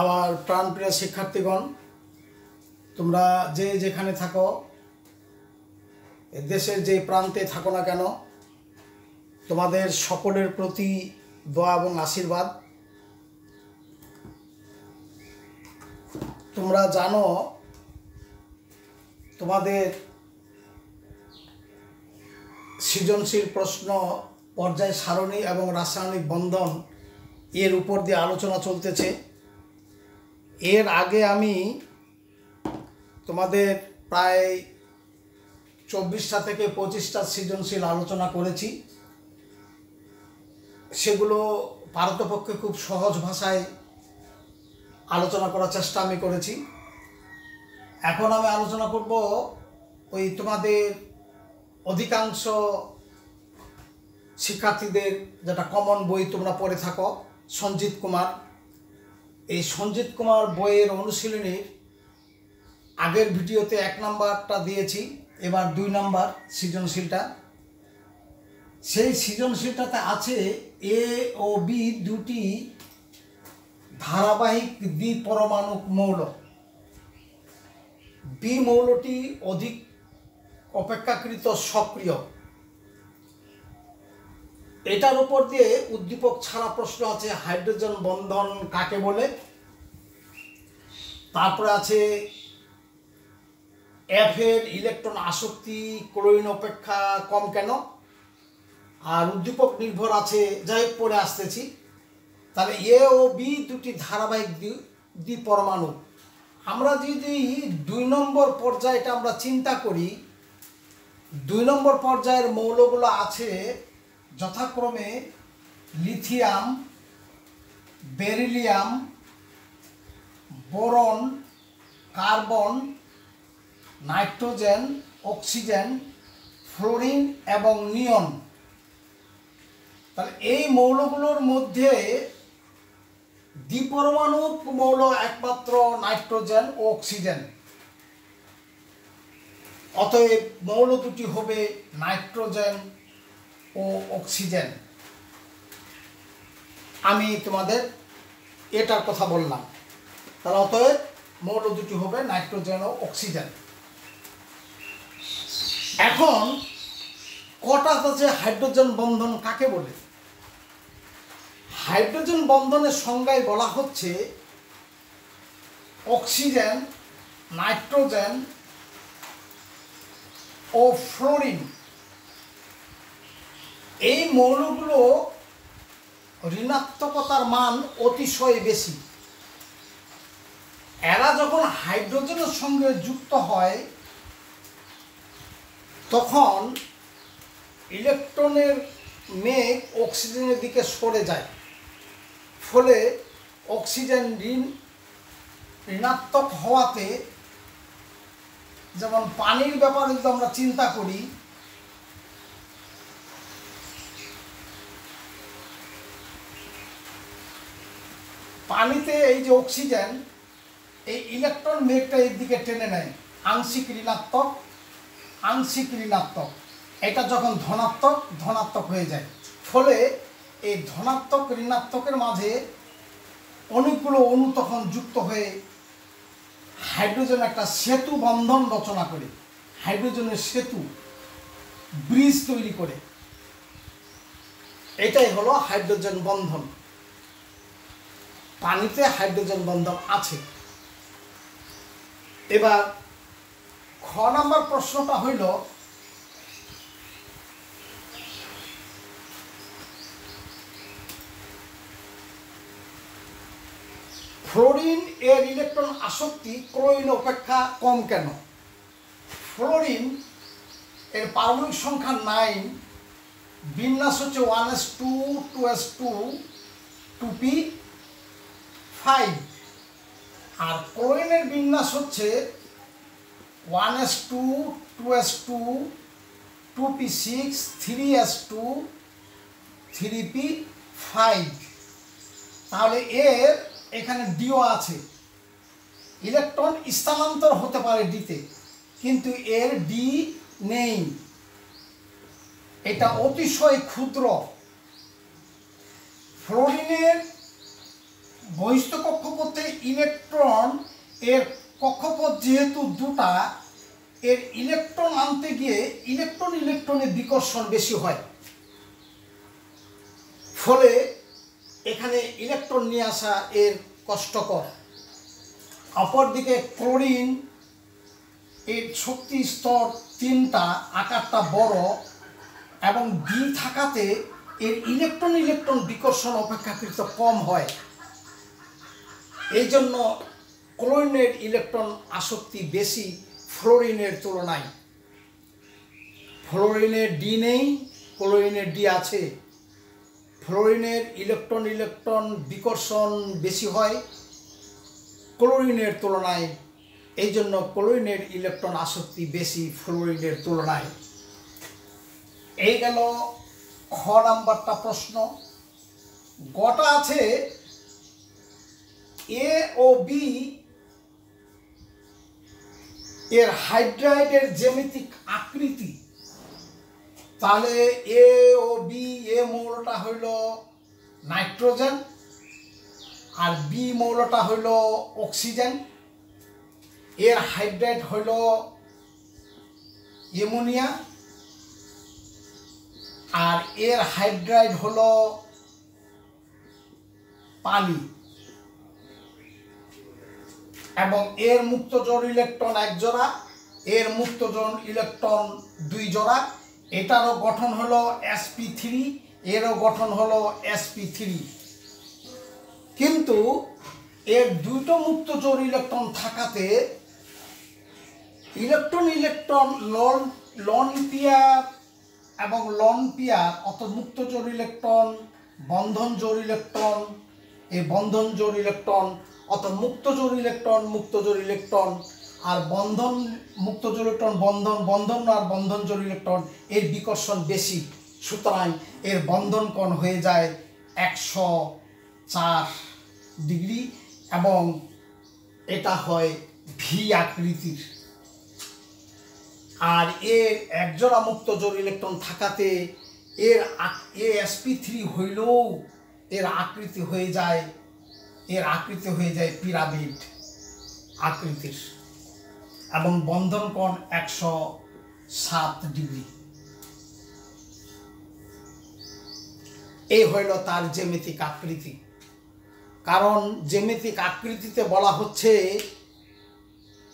আমার প্রাণপ্রিয় শিক্ষার্থীগণ, তোমরা যে যেখানে থাকো, দেশের যে প্রান্তে থাকো না কেন, তোমাদের সকলের প্রতি দোয়া এবং আশীর্বাদ। তোমরা জানো, তোমাদের সৃজনশীল প্রশ্ন, পর্যায় সারণী এবং রাসায়নিক বন্ধন এর উপর দিয়ে আলোচনা চলতেছে। এর আগে আমি তোমাদের প্রায় চব্বিশটা থেকে পঁচিশটা সৃজনশীল আলোচনা করেছি। সেগুলো পারতপক্ষে খুব সহজ ভাষায় আলোচনা করার চেষ্টা আমি করেছি। এখন আমি আলোচনা করব ওই তোমাদের অধিকাংশ শিক্ষার্থীদের যেটা কমন বই তোমরা পড়ে থাকো, সঞ্জিত কুমার। এই সঞ্জিত কুমার বইয়ের অনুশীলনীর আগের ভিডিওতে এক নাম্বারটা দিয়েছি, এবার দুই নাম্বার সৃজনশীলটা। সেই সৃজনশীলটাতে আছে এ ও বি দুটি ধারাবাহিক দ্বিপরমাণু মৌল। বি মৌলটি অধিক অপেক্ষাকৃত সক্রিয়। এটার উপর দিয়ে উদ্দীপক ছাড়া প্রশ্ন আছে, হাইড্রোজেন বন্ধন কাকে বলে? তারপরে আছে এফ এর ইলেকট্রন আসক্তি ক্লোরিন অপেক্ষা কম কেন? আর উদ্দীপক নির্ভর আছে, যাই পরে আসতেছি। তাহলে এ ও বি দুটি ধারাবাহিক দ্বিপরমাণু আমরা যদি দুই নম্বর পর্যায়টা আমরা চিন্তা করি, দুই নম্বর পর্যায়ের মৌলগুলো আছে যথাক্রমে lithium, beryllium, boron, carbon, nitrogen, oxygen, fluorine এবং নিয়ন। তাহলে এই মৌলগুলোর মধ্যে দ্বিপরমাণু মৌল একমাত্র নাইট্রোজেন ও অক্সিজেন। অতএব মৌল দুটি হবে নাইট্রোজেন ও অক্সিজেন। আমি তোমাদের এটার কথা বললাম। তাহলে অতএব মৌল দুটি হবে নাইট্রোজেন ও অক্সিজেন। এখন কটা আছে হাইড্রোজেন বন্ধন কাকে বলে? হাইড্রোজেন বন্ধনের সংজ্ঞায় বলা হচ্ছে অক্সিজেন, নাইট্রোজেন ও ফ্লোরিন। এই মৌলগুলো ঋণাত্মকতার মান অতিশয় বেশি। এরা যখন হাইড্রোজেনের সঙ্গে যুক্ত হয়, তখন ইলেকট্রনের মেঘ অক্সিজেনের দিকে সরে যায়। ফলে অক্সিজেন ঋণ, ঋণাত্মক হওয়াতে যেমন পানির ব্যাপারে যদি আমরা চিন্তা করি পানিতে এই যে অক্সিজেন এই ইলেকট্রন মেঘটা এর দিকে টেনে নেয়। আংশিক ঋণাত্মক আংশিক ঋণাত্মক। এটা যখন ধনাত্মক ধনাত্মক হয়ে যায়। ফলে এই ধনাত্মক ঋণাত্মকের মাঝে অনেকগুলো অণু তখন যুক্ত হয়ে হাইড্রোজেন একটা সেতু বন্ধন রচনা করে। হাইড্রোজেনের সেতু ব্রিজ তৈরি করে। এটাই হলো হাইড্রোজেন বন্ধন। পানিতে হাইড্রোজেন বন্ধন আছে। এবার খ নাম্বার প্রশ্নটা হইল, ফ্লোরিন এর ইলেকট্রন আসক্তি ক্লোরিন অপেক্ষা কম কেন? ফ্লোরিন এর পারমাণবিক সংখ্যা নাইন, বিন্যাস হচ্ছে one s two two s two two p five. আর ক্লোরিনের বিন্যাস হচ্ছে one s two two s two two p six, three s two, three p five. তাহলে এর এখানে ডিও আছে। ইলেকট্রন স্থানান্তর হতে পারে ডিতে কিন্তু এর ডি নেই। এটা অতিশয় ক্ষুদ্র। ফ্লোরিনের বহিস্থ কক্ষপথে ইলেকট্রন এর কক্ষপথ যেহেতু দুটা, এর ইলেকট্রন আনতে গিয়ে ইলেকট্রন ইলেকট্রনের বিকর্ষণ বেশি হয়। ফলে এখানে ইলেকট্রন নিয়ে আসা এর কষ্টকর। অপরদিকে ক্লোরিন এর শক্তি স্তর তিনটা, আকারটা বড় এবং বি থাকাতে এর ইলেকট্রন ইলেকট্রন বিকর্ষণ অপেক্ষাকৃত কম হয়। এই জন্য ক্লোরিনের ইলেকট্রন আসক্তি বেশি ফ্লোরিনের তুলনায়। ফ্লোরিনের ডি নেই, ক্লোরিনের ডি আছে। ফ্লোরিনের ইলেকট্রন ইলেকট্রন বিকর্ষণ বেশি হয় ক্লোরিনের তুলনায়। এই জন্য ক্লোরিনের ইলেকট্রন আসক্তি বেশি ফ্লোরিনের তুলনায়। এই গেল খ নাম্বারটা প্রশ্ন। গটা আছে এ ও বি এর হাইড্রাইডের জ্যামিতিক আকৃতি, তাহলে এ ও বি এ মৌলটা হইল নাইট্রোজেন আর বি মৌলটা হইল অক্সিজেন। এর হাইড্রাইড হইল এমোনিয়া আর এর হাইড্রাইড হল পানি এবং এর মুক্ত জোর ইলেকট্রন এক জোড়া এর মুক্ত জোর ইলেকট্রন দুই জোড়া এটারও গঠন হলো এসপি থ্রি এরও গঠন হলো এসপি থ্রি কিন্তু এর দুটো মুক্ত জোর ইলেকট্রন থাকাতে electron electron lone lone pair এবং লন পিয়ার অত মুক্ত জোর ইলেকট্রন বন্ধন জোর ইলেকট্রন, এই বন্ধন জোর ইলেকট্রন অত মুক্ত জোর ইলেকট্রন মুক্ত জোর ইলেকট্রন আর বন্ধন মুক্ত জোর ইলেকট্রন, বন্ধন বন্ধন আর বন্ধন জোর ইলেকট্রন, এর বিকর্ষণ বেশি। সুতরাং এর বন্ধন কোণ হয়ে যায় একশো চার ডিগ্রি এবং এটা হয় ভি আকৃতির। আর এর একজোড়া মুক্ত জোর ইলেকট্রন থাকাতে এর এ এসপি থ্রি হইলেও এর আকৃতি হয়ে যায় এর আকৃতি হয়ে যায় পিরামিড আকৃতির। এবং বন্ধন কোণ একশো সাত ডিগ্রি। এই হইল তার জ্যামিতিক আকৃতি। কারণ জ্যামিতিক আকৃতিতে বলা হচ্ছে,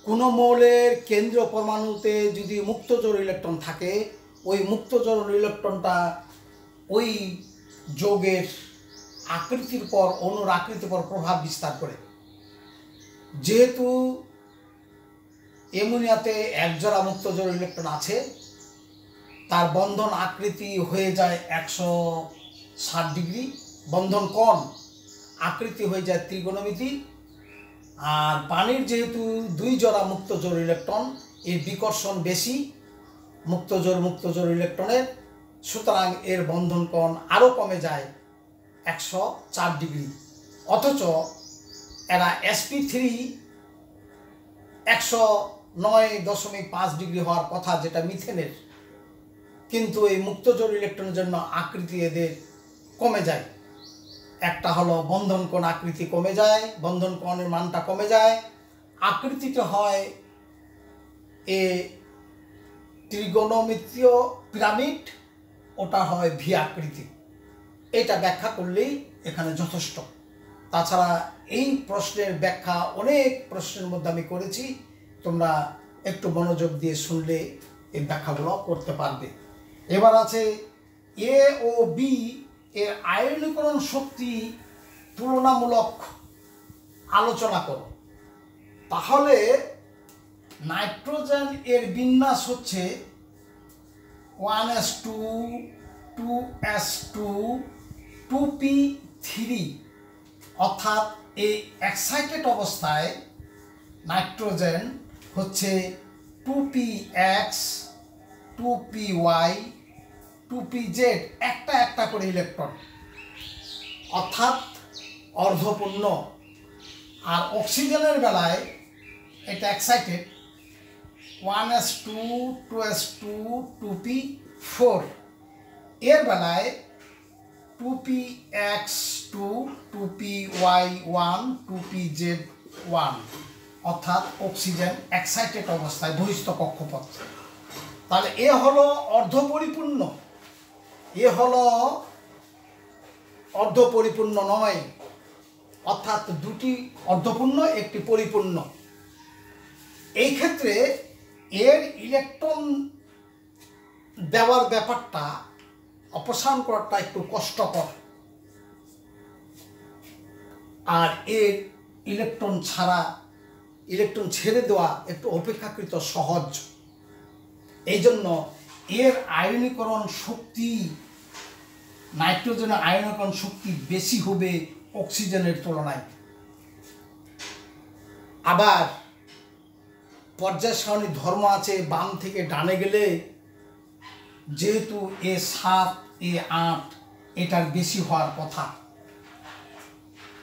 কোনো মৌলের কেন্দ্রীয় পরমাণুতে যদি মুক্তজোর ইলেকট্রন থাকে, ওই মুক্তজোর ইলেকট্রনটা ওই যোগের আকৃতির পর অনুর আকৃতির পর প্রভাব বিস্তার করে। যেহেতু এমোনিয়াতে একজোড়া মুক্তজোর ইলেকট্রন আছে, তার বন্ধন আকৃতি হয়ে যায় একশো ষাট ডিগ্রি। বন্ধন কম আকৃতি হয়ে যায় ত্রিগোণমিতি আর পানির যেহেতু দুই জোড়া মুক্ত জোর ইলেকট্রন, এর বিকর্ষণ বেশি মুক্ত জোর মুক্ত জোর ইলেকট্রনের। সুতরাং এর বন্ধন কোণ আরও কমে যায় একশো চার ডিগ্রি। অথচ এরা এসপি থ্রি একশো নয় দশমিক পাঁচ ডিগ্রি হওয়ার কথা যেটা মিথেনের। কিন্তু এই মুক্তজোর ইলেকট্রনের জন্য আকৃতি এদের কমে যায়। একটা হলো বন্ধন কোণ আকৃতি কমে যায়, বন্ধন কোণের মানটা কমে যায়। আকৃতিটা হয় এ ত্রিগোণমিতীয় পিরামিড, ওটা হয় ভি আকৃতি। এটা ব্যাখ্যা করলেই এখানে যথেষ্ট। তাছাড়া এই প্রশ্নের ব্যাখ্যা অনেক প্রশ্নের মধ্যে আমি করেছি, তোমরা একটু মনোযোগ দিয়ে শুনলে এই ব্যাখ্যাগুলো করতে পারবে। এবার আছে এ ও বি এর আয়নীকরণ শক্তি তুলনামূলক আলোচনা করো। তাহলে নাইট্রোজেন এর বিন্যাস হচ্ছে one s two two s two two p three, অর্থাৎ এই এক্সাইটেড অবস্থায় নাইট্রোজেন হচ্ছে two p x two p y two p z একটা একটা করে ইলেকট্রন অর্থাৎ অর্ধপূর্ণ। আর অক্সিজেনের বেলায় এটা excited one s two two s two two p four এর বেলায় two p x two two p y one two p z one অর্থাৎ অক্সিজেন এক্সাইটেড অবস্থায় বহিস্থ কক্ষপথ। তাহলে এ হলো অর্ধপরিপূর্ণ। এ হলো অর্ধপরিপূর্ণ নয়, অর্থাৎ দুটি অর্ধপূর্ণ, একটি পরিপূর্ণ। এই ক্ষেত্রে এর ইলেকট্রন দেওয়ার ব্যাপারটা অপসারণ করাটা একটু কষ্টকর। আর এর ইলেকট্রন ছাড়া ইলেকট্রন ছেড়ে দেওয়া একটু অপেক্ষাকৃত সহজ। এই জন্য এর আয়নীকরণ শক্তি, নাইট্রোজেনের আয়নীকরণ শক্তি বেশি হবে অক্সিজেনের তুলনায়। আবার পর্যায় সারণী ধর্ম আছে, বাম থেকে ডানে গেলে যেহেতু এ সাত, এ আট, এটার বেশি হওয়ার কথা।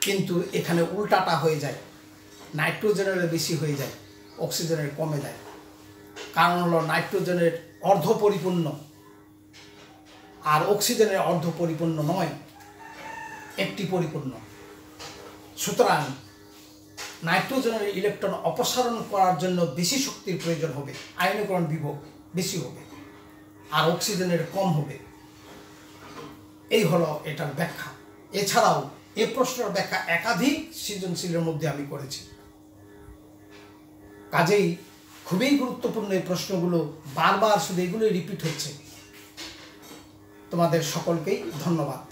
কিন্তু এখানে উল্টাটা হয়ে যায়। নাইট্রোজেনের বেশি হয়ে যায়, অক্সিজেনের কমে যায়। কারণ হলো নাইট্রোজেনের অর্ধ পরিপূর্ণ। আর অক্সিজেনের অর্ধ পরিপূর্ণ নয়, একটি পরিপূর্ণ। সুতরাং নাইট্রোজেনের ইলেকট্রন অপসারণ করার জন্য বেশি শক্তির প্রয়োজন হবে, আয়নীকরণ বিভব বেশি হবে। আর অক্সিজেনের কম হবে। এই হলো এটার ব্যাখ্যা। এছাড়াও এ প্রশ্নের ব্যাখ্যা একাধিক সৃজনশীলের মধ্যে আমি করেছি। কাজেই খুবই গুরুত্বপূর্ণ এই প্রশ্নগুলো বারবার শুধু এগুলোই রিপিট হচ্ছে। তোমাদের সকলকেই ধন্যবাদ।